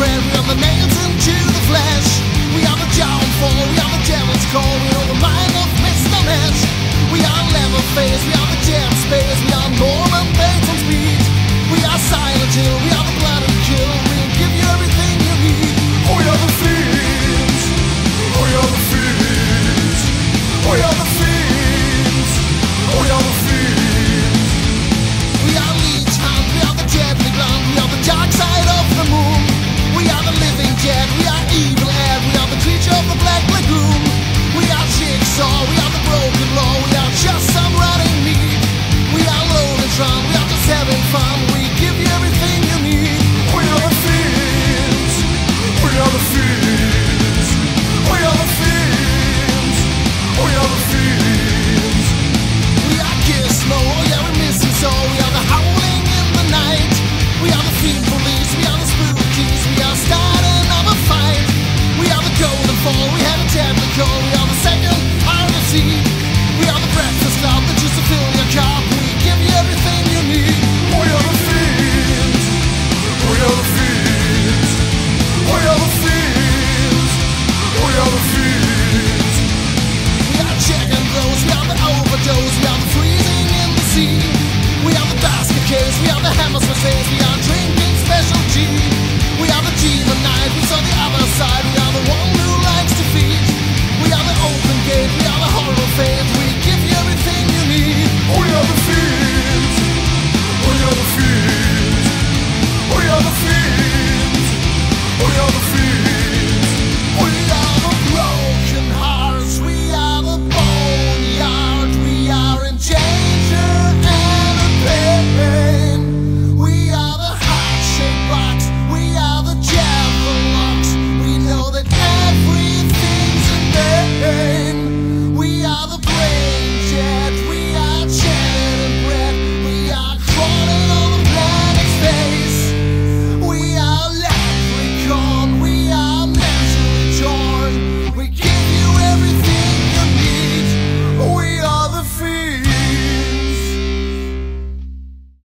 We are the nails into the flesh. We are the downfall. We are the devil's call. We are the mind of Mr. We are level phase. We are the jam space. We are Norman Bates on speed. We are Silent Hill. We are broken low, are just